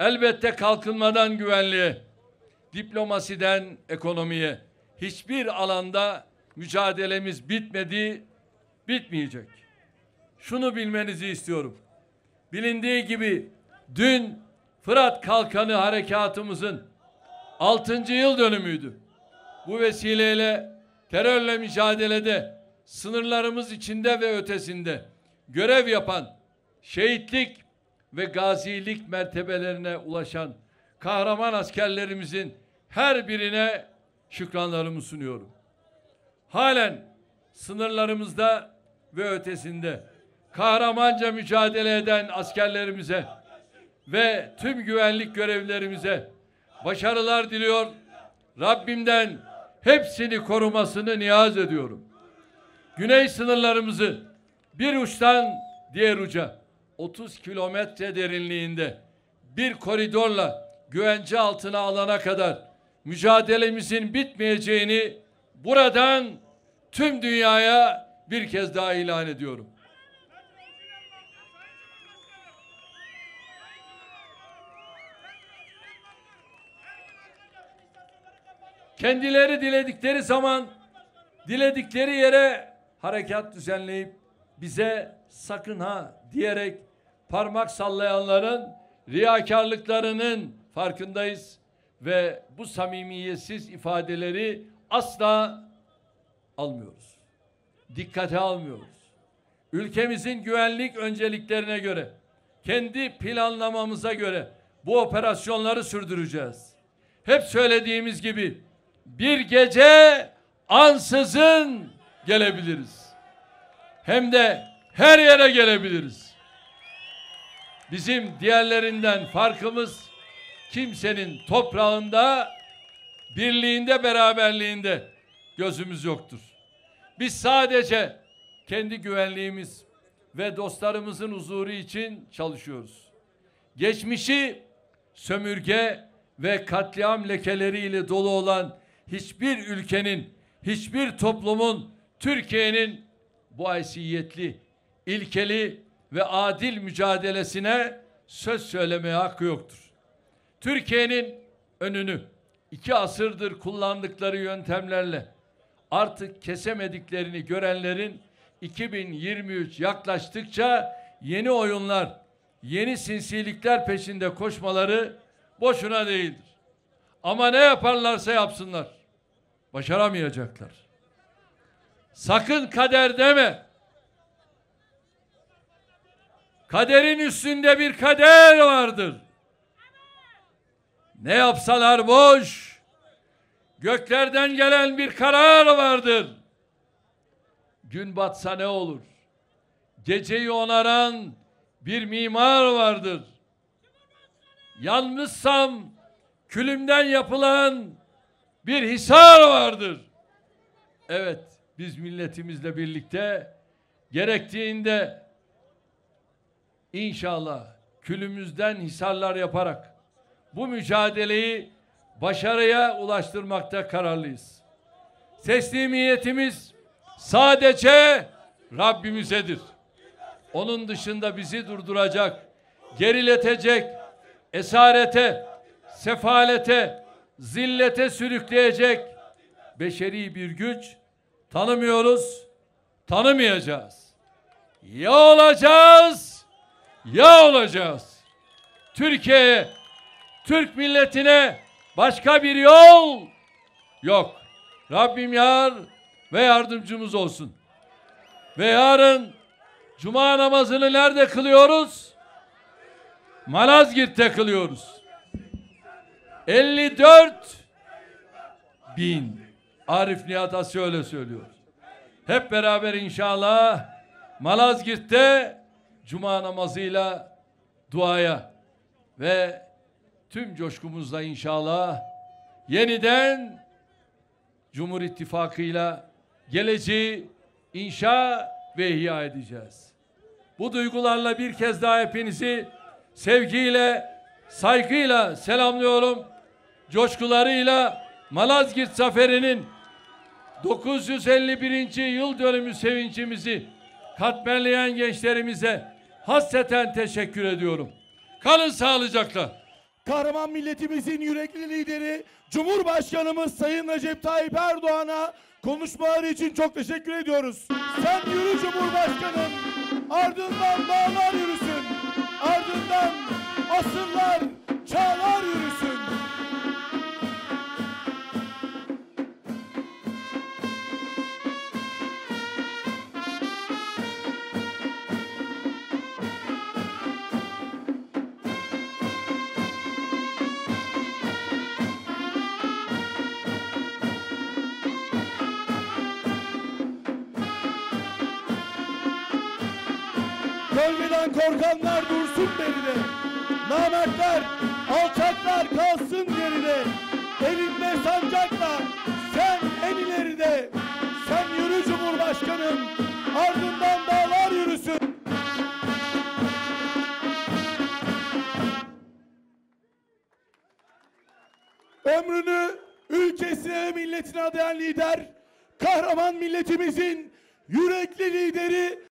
elbette kalkınmadan güvenliğe, diplomasiden ekonomiye hiçbir alanda mücadelemiz bitmedi, bitmeyecek. Şunu bilmenizi istiyorum. Bilindiği gibi dün Fırat Kalkanı harekatımızın 6. yıl dönümüydü. Bu vesileyle terörle mücadelede sınırlarımız içinde ve ötesinde görev yapan şehitlik ve gazilik mertebelerine ulaşan kahraman askerlerimizin her birine şükranlarımı sunuyorum. Halen sınırlarımızda ve ötesinde kahramanca mücadele eden askerlerimize ve tüm güvenlik görevlilerimize başarılar diliyor. Rabbimden hepsini korumasını niyaz ediyorum. Güney sınırlarımızı bir uçtan diğer uca 30 kilometre derinliğinde bir koridorla güvence altına alana kadar mücadelemizin bitmeyeceğini buradan tüm dünyaya bir kez daha ilan ediyorum. Kendileri diledikleri zaman diledikleri yere harekat düzenleyip bize sakın ha diyerek parmak sallayanların riyakarlıklarının farkındayız ve bu samimiyetsiz ifadeleri asla almıyoruz. Dikkate almıyoruz. Ülkemizin güvenlik önceliklerine göre, kendi planlamamıza göre bu operasyonları sürdüreceğiz. Hep söylediğimiz gibi bir gece ansızın gelebiliriz. Hem de her yere gelebiliriz. Bizim diğerlerinden farkımız kimsenin toprağında, birliğinde, beraberliğinde gözümüz yoktur. Biz sadece kendi güvenliğimiz ve dostlarımızın huzuru için çalışıyoruz. Geçmişi sömürge ve katliam lekeleriyle dolu olan hiçbir ülkenin, hiçbir toplumun Türkiye'nin bu haysiyetli, ilkeli ve adil mücadelesine söz söylemeye hakkı yoktur. Türkiye'nin önünü iki asırdır kullandıkları yöntemlerle artık kesemediklerini görenlerin 2023 yaklaştıkça yeni oyunlar, yeni sinsilikler peşinde koşmaları boşuna değildir. Ama ne yaparlarsa yapsınlar başaramayacaklar. Sakın kader deme. Kaderin üstünde bir kader vardır. Ne yapsalar boş. Göklerden gelen bir karar vardır. Gün batsa ne olur? Geceyi onaran bir mimar vardır. Yanmışsam külümden yapılan bir hisar vardır. Evet, biz milletimizle birlikte gerektiğinde inşallah külümüzden hisarlar yaparak bu mücadeleyi başarıya ulaştırmakta kararlıyız. Teslimiyetimiz sadece Rabbimizedir. Onun dışında bizi durduracak, geriletecek, esarete, sefalete, zillete sürükleyecek beşeri bir güç tanımıyoruz, tanımayacağız. Ya olacağız, ya olacağız. Türkiye'ye, Türk milletine başka bir yol yok. Rabbim yar ve yardımcımız olsun. Ve yarın cuma namazını nerede kılıyoruz? Malazgirt'te kılıyoruz. 54 bin. Arif Nihat Asya öyle söylüyor. Hep beraber inşallah Malazgirt'te cuma namazıyla duaya ve tüm coşkumuzla inşallah yeniden Cumhur İttifakı'yla geleceği inşa ve ihya edeceğiz. Bu duygularla bir kez daha hepinizi sevgiyle, saygıyla selamlıyorum. Coşkularıyla Malazgirt Zaferi'nin 951. yıl dönümü sevincimizi katmerleyen gençlerimize hasreten teşekkür ediyorum. Kalın sağlıcakla. kahraman milletimizin yürekli lideri Cumhurbaşkanımız Sayın Recep Tayyip Erdoğan'a konuşmaları için çok teşekkür ediyoruz. Sen yürü Cumhurbaşkanım, ardından yürüsün, Gölgeden korkanlar dursun beride. Namertler, alçaklar kalsın geride. Elinde sancakla sen en ileride. Sen yürü Cumhurbaşkanım, ardından dağlar yürüsün. Ömrünü ülkesine ve milletine adayan lider, kahraman milletimizin yürekli lideri